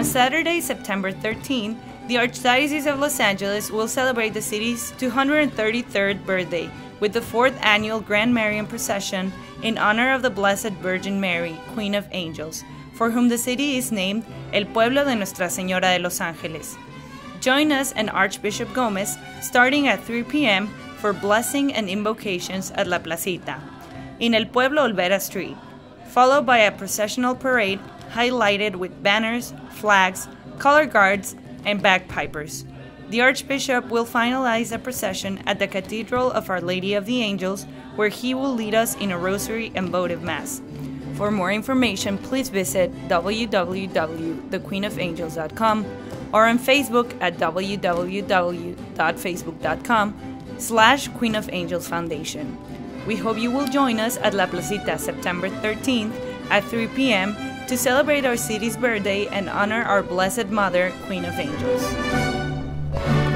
On Saturday, September 13, the Archdiocese of Los Angeles will celebrate the city's 233rd birthday with the fourth annual Grand Marian procession in honor of the Blessed Virgin Mary, Queen of Angels, for whom the city is named El Pueblo de Nuestra Señora de Los Ángeles. Join us and Archbishop Gomez starting at 3 p.m. for blessing and invocations at La Placita in El Pueblo Olvera Street, followed by a processional parade highlighted with banners, flags, color guards, and bagpipers. The Archbishop will finalize the procession at the Cathedral of Our Lady of the Angels, where he will lead us in a rosary and votive mass. For more information, please visit www.thequeenofangels.com or on Facebook at www.facebook.com slash Queen of Angels Foundation. We hope you will join us at La Placita September 13th at 3 p.m to celebrate our city's birthday and honor our Blessed Mother, Queen of Angels.